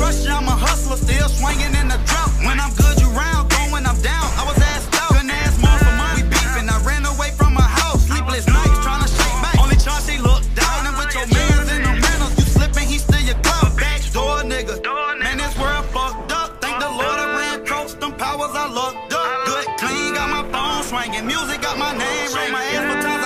trust you, I'm a hustler, still swinging in the drop. When I'm good, you round, going, when I'm down. I was asked out, couldn't ask more for money. We beefing, I ran away from my house, sleepless nights, trying to shake back. Only chance they look down, and with your mans in the manners, you slipping, he still your clout. Back door, nigga. Man, this world fucked up. Thank the Lord I ran across them powers I looked up. Good, clean, got my phone swinging, music got my name, ring my ass,